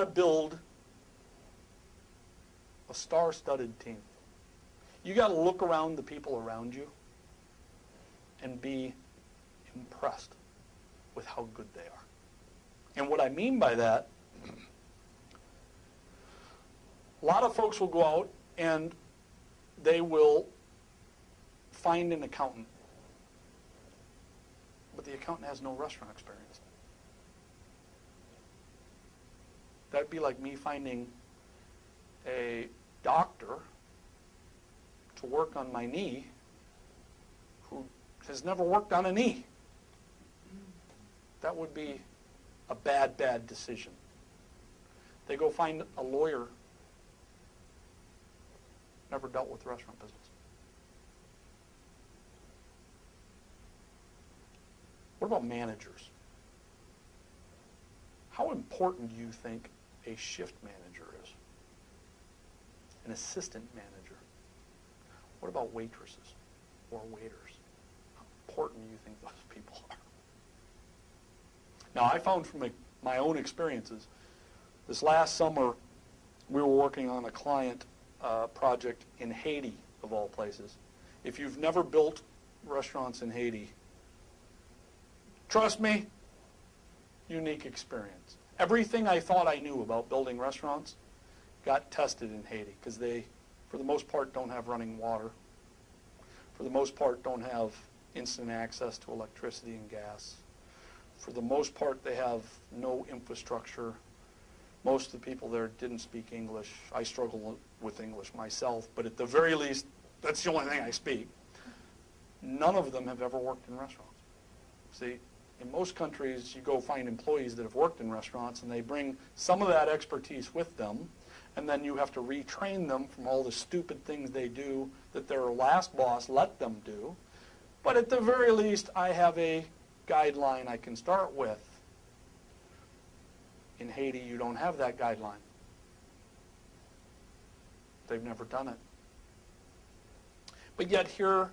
to build a star-studded team. You got to look around the people around you and be impressed with how good they are. And what I mean by that, a lot of folks will go out and they will find an accountant. But the accountant has no restaurant experience. That'd be like me finding a doctor to work on my knee who has never worked on a knee. That would be a bad, bad decision. They go find a lawyer, never dealt with the restaurant business. What about managers? How important do you think a shift manager is? An assistant manager? What about waitresses or waiters? How important do you think those people are? Now, I found from my own experiences, this last summer, we were working on a client uh, project in Haiti, of all places. If you've never built restaurants in Haiti, trust me, unique experience. Everything I thought I knew about building restaurants got tested in Haiti because they, for the most part, don't have running water. For the most part, don't have instant access to electricity and gas for the most part, they have no infrastructure. Most of the people there didn't speak English. I struggle with English myself, but at the very least, that's the only thing I speak. None of them have ever worked in restaurants. See, in most countries, you go find employees that have worked in restaurants, and they bring some of that expertise with them, and then you have to retrain them from all the stupid things they do that their last boss let them do. But at the very least, I have a guideline I can start with. In Haiti, you don't have that guideline. They've never done it. But yet here,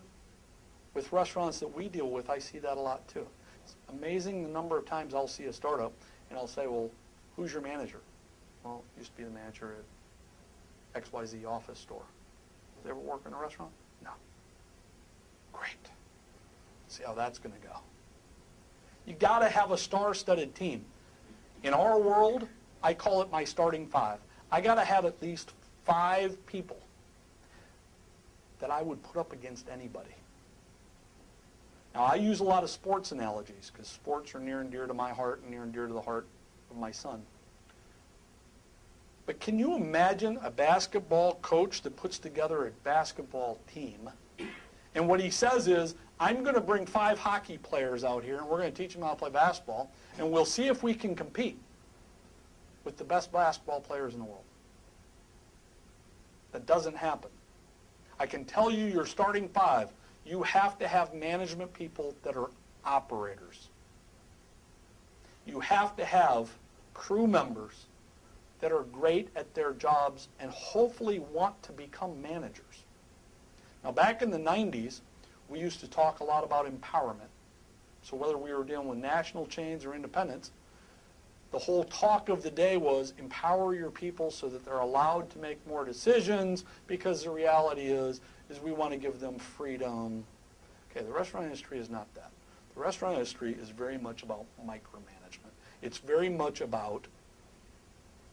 with restaurants that we deal with, I see that a lot too. It's amazing the number of times I'll see a startup and I'll say, well, who's your manager? Well, used to be the manager at XYZ office store. They ever work in a restaurant? No. Great. See how that's going to go. You got to have a star-studded team. In our world, I call it my starting five. I got to have at least five people that I would put up against anybody. Now, I use a lot of sports analogies because sports are near and dear to my heart and near and dear to the heart of my son. But can you imagine a basketball coach that puts together a basketball team? And what he says is, I'm going to bring five hockey players out here, and we're going to teach them how to play basketball, and we'll see if we can compete with the best basketball players in the world. That doesn't happen. I can tell you your starting five, you have to have management people that are operators. You have to have crew members that are great at their jobs and hopefully want to become managers. Now, back in the 90s, we used to talk a lot about empowerment. So whether we were dealing with national chains or independents, the whole talk of the day was empower your people so that they're allowed to make more decisions because the reality is, is we want to give them freedom. Okay, the restaurant industry is not that. The restaurant industry is very much about micromanagement. It's very much about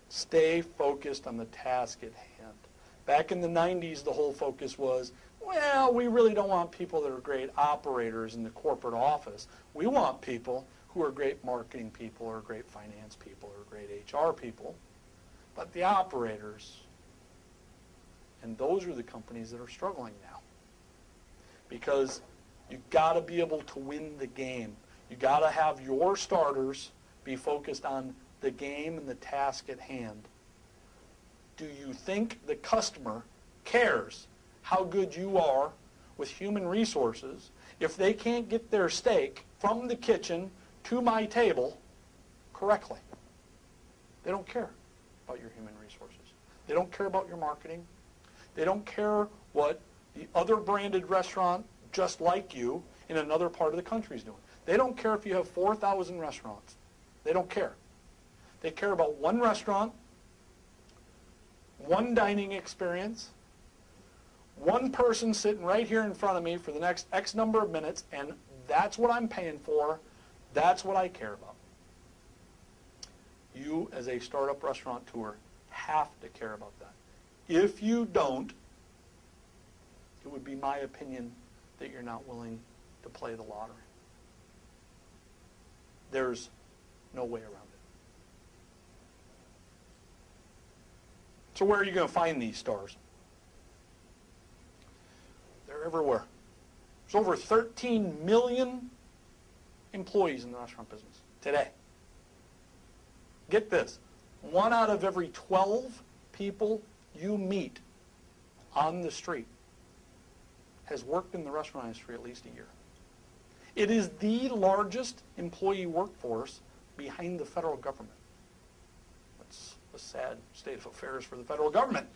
stay focused on the task at hand. Back in the 90s, the whole focus was well, we really don't want people that are great operators in the corporate office. We want people who are great marketing people or great finance people or great HR people. But the operators, and those are the companies that are struggling now. Because you've got to be able to win the game. You've got to have your starters be focused on the game and the task at hand. Do you think the customer cares how good you are with human resources if they can't get their steak from the kitchen to my table correctly. They don't care about your human resources. They don't care about your marketing. They don't care what the other branded restaurant just like you in another part of the country is doing. They don't care if you have 4,000 restaurants. They don't care. They care about one restaurant one dining experience, one person sitting right here in front of me for the next X number of minutes, and that's what I'm paying for. That's what I care about. You, as a startup restaurateur, have to care about that. If you don't, it would be my opinion that you're not willing to play the lottery. There's no way around it. So where are you going to find these stars? They're everywhere. There's over 13 million employees in the restaurant business today. Get this. One out of every 12 people you meet on the street has worked in the restaurant industry at least a year. It is the largest employee workforce behind the federal government. That's a sad state of affairs for the federal government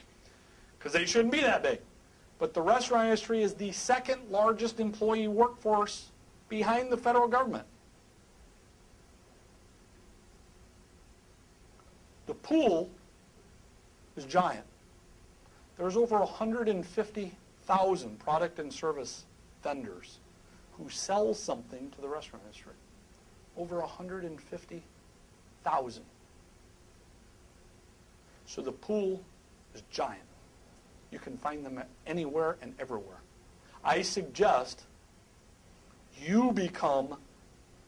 because they shouldn't be that big. But the restaurant industry is the second largest employee workforce behind the federal government. The pool is giant. There's over 150,000 product and service vendors who sell something to the restaurant industry. Over 150,000. So the pool is giant. You can find them anywhere and everywhere. I suggest you become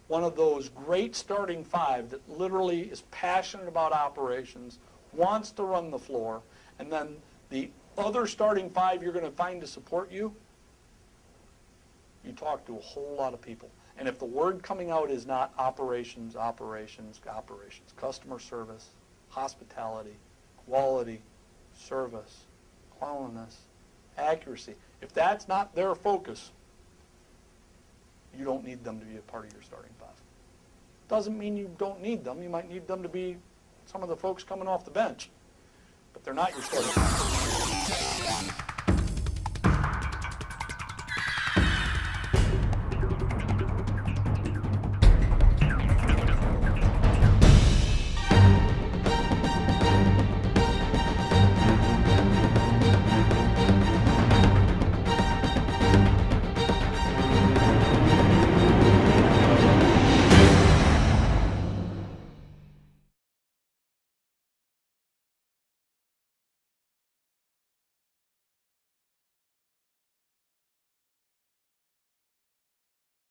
one of those great starting five that literally is passionate about operations, wants to run the floor, and then the other starting five you're going to find to support you, you talk to a whole lot of people. And if the word coming out is not operations, operations, operations, customer service, hospitality, quality, service, cleanliness, accuracy, if that's not their focus, you don't need them to be a part of your starting five. Doesn't mean you don't need them. You might need them to be some of the folks coming off the bench, but they're not your starting five. Thank you.